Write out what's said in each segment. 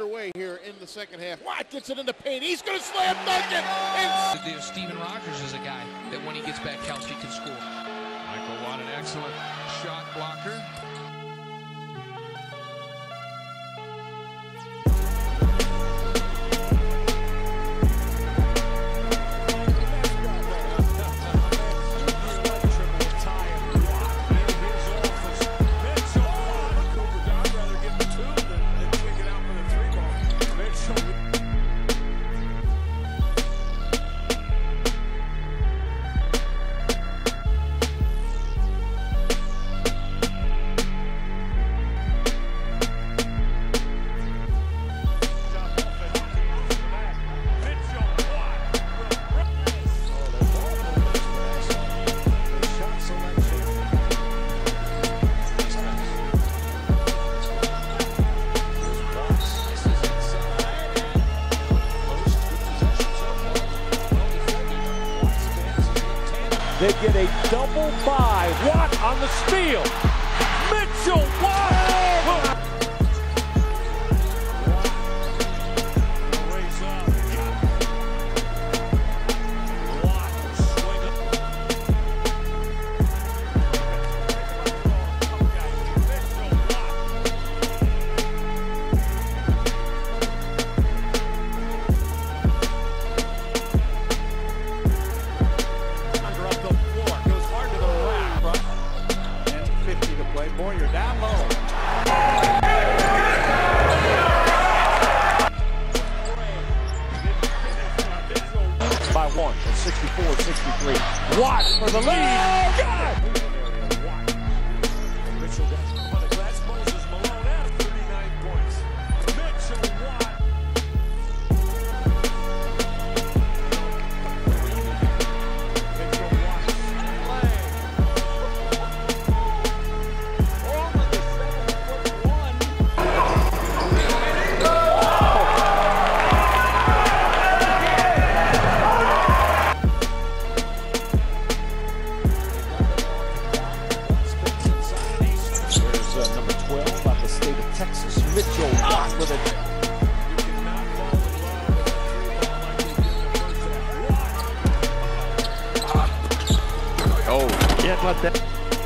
underway here in the second half. Watt gets it in the paint. He's going to slam dunk it. And Steven Rogers is a guy that when he gets back, Kelsey can score. Mitchell Watt, an excellent shot blocker. They get a double by. Watt on the steal. Mitchell Watt. Boyer down low. By one at 64-63. Watt for the lead. Of Mitchell Watt with it. Oh, Can't that.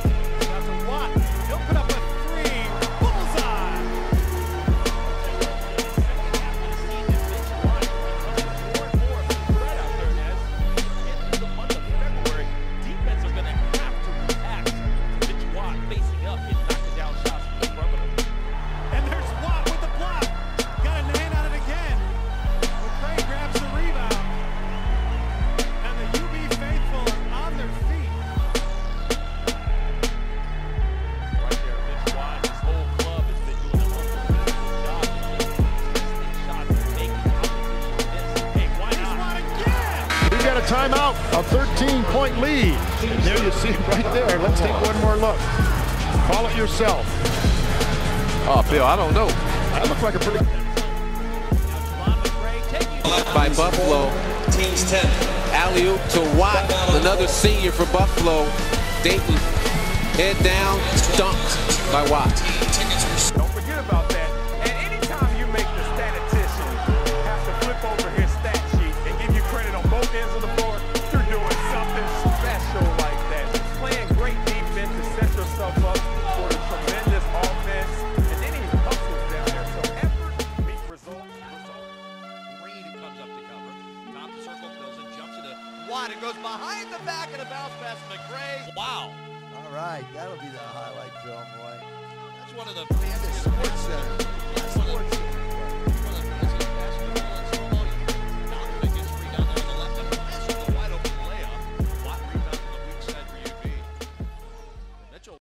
A timeout, a 13 point lead. And there you see it right there. Let's take one more look. Call it yourself. oh, Bill, I don't know. That looked like a pretty. by Buffalo. Team's 10. Alley oop to Watt, another senior for Buffalo. Dayton, head down, dunked by Watt. It goes behind the back and a bounce pass to McCrea. Wow. All right, that'll be the highlight film, boy. That's one of the Man, the Sports Center.